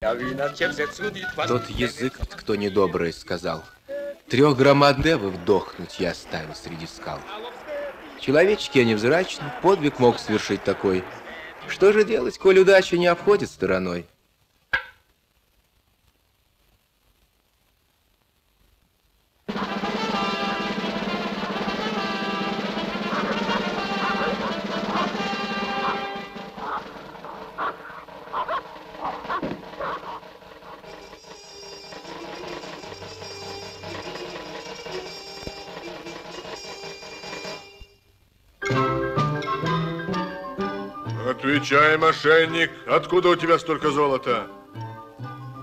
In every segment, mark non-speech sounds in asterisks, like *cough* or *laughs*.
Тот язык, кто недобрый сказал. Трех громад девы вдохнуть я оставил среди скал. Человечки невзрачны, подвиг мог совершить такой. Что же делать, коль удача не обходит стороной? Отвечай, мошенник, откуда у тебя столько золота?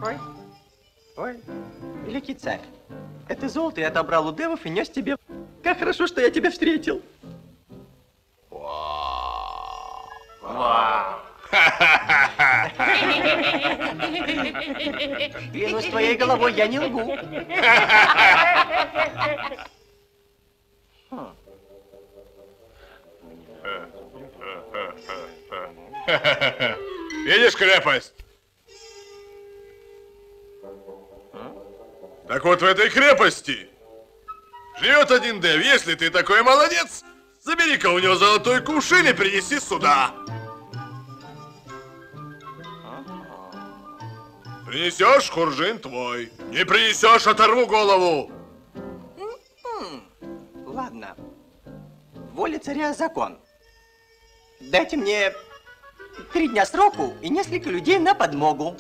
Ой, ой, великий царь, это золото я отобрал у девов и нес тебе. Как хорошо, что я тебя встретил. *laughs* Клянусь твоей головой, я не лгу. *laughs* *laughs* Видишь крепость? Так вот в этой крепости живет один Дев. Если ты такой молодец, забери-ка у него золотой кувшин и принеси сюда. Принесешь, Хуржин твой. Не принесешь, оторву голову. Ладно. Воля царя закон. Дайте мне три дня сроку и несколько людей на подмогу.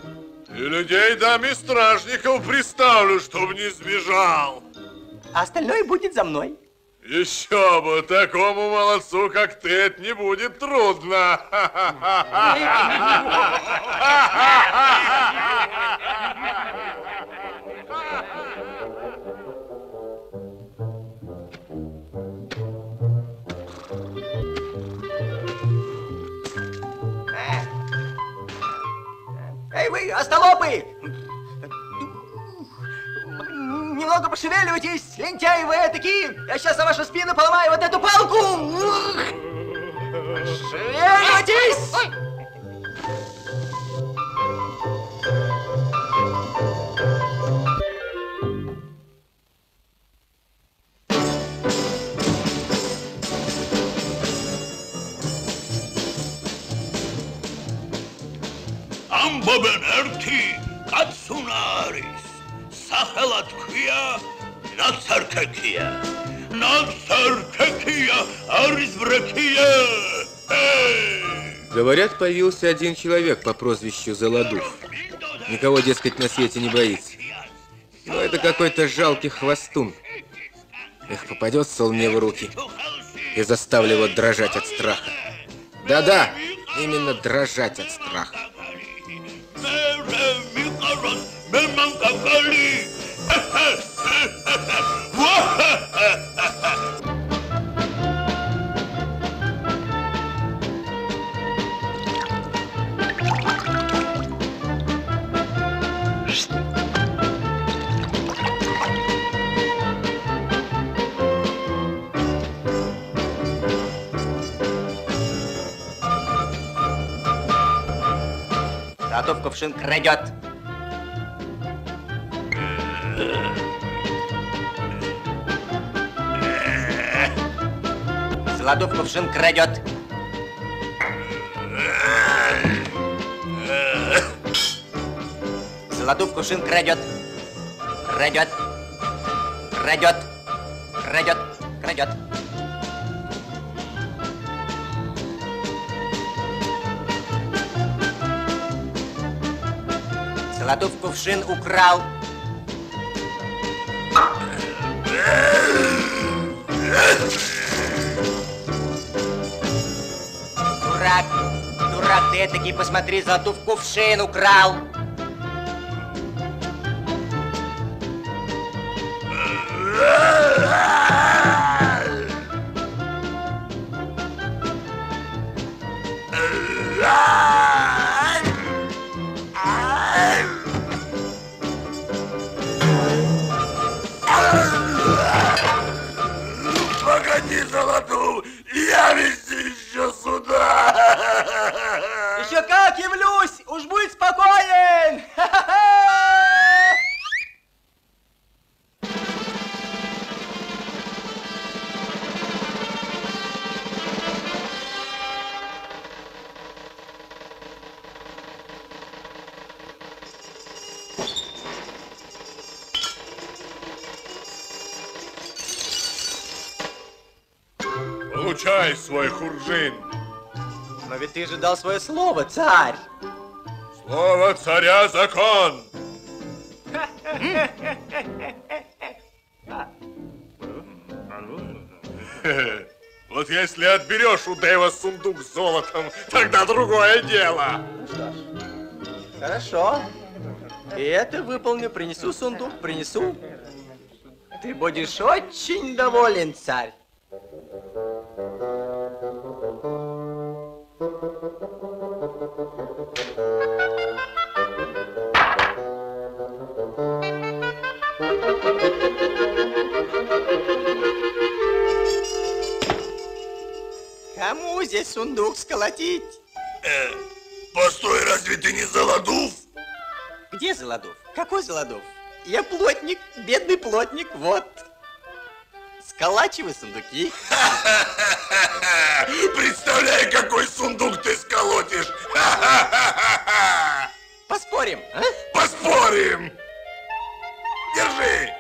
И людей дам, и стражников приставлю, чтоб не сбежал. А остальное будет за мной. Еще бы, такому молодцу, как ты, это не будет трудно. *laughs* остолопы! Немного пошевеливайтесь, лентяи вы такие! Я сейчас на вашу спину поломаю вот эту палку! ამბობენ ერთი კაცუნა არის სახელად ქვია ნაცარქექია ნაცარქექია არის ბრექია Говорят, появился один человек по прозвищу Золодув. Никого, дескать, на свете не боится. Но это какой-то жалкий хвостун. Эх, попадется он мне в руки и заставлю его дрожать от страха. Да-да, именно дрожать от страха. Готов кувшин крадет. Золотов кувшин крадет. Золотов кувшин крадет. Крадет. Крадет. Крадет. Крадет. Золотов кувшин украл. Дурак, дурак ты таки посмотри, Золотов кувшин украл. Получай свой хуржин. Но ведь ты же дал свое слово, царь. Слово царя закон. Вот если отберешь у Дэйва сундук с золотом, тогда другое дело. Хорошо. И это выполню. Принесу сундук, принесу. Ты будешь очень доволен, царь. Здесь сундук сколотить? Э, постой, разве ты не Золодув? Где Золодов? Какой Золодов? Я плотник, бедный плотник, вот. Сколачивай сундуки. *laughs* Представляй, какой сундук ты сколотишь! *laughs* Поспорим, а? Поспорим! Держи!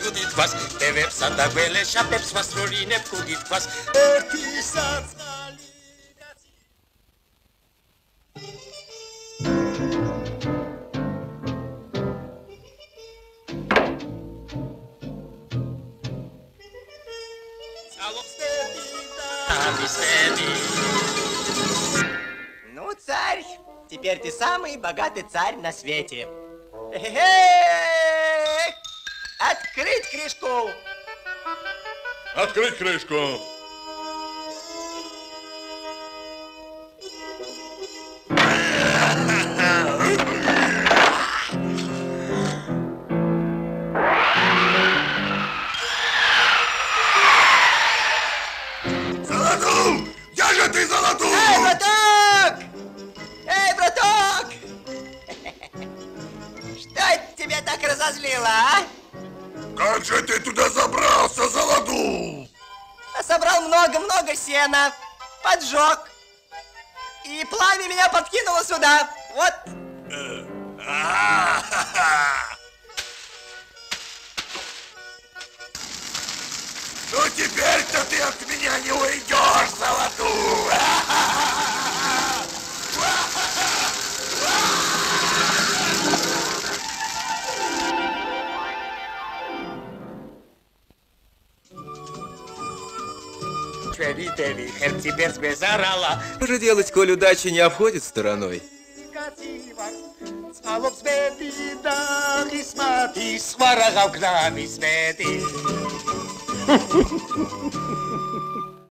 Cudit vas, tebe psata vele, šapep s vas rorine pudit vas, ti sad znali. Salop stedi, da, stedi. Ну, царь, теперь ты самый богатый царь на свете. Эхе! Открыть крышку! Открыть крышку. Золотов! Где же ты, Золотов? Эй, браток! Эй, браток! *laughs* Что это тебя так разозлило, а? Как же ты туда забрался, Золотов? Я собрал много-много сена, поджег. И пламя меня подкинуло сюда. Вот. Ну теперь-то ты от меня не уйдешь, Золотув! *laughs* Твери, твери, хер тебе звезарала, Что же делать, коль удача не обходит стороной? Ismati, svara gavgnami stedi.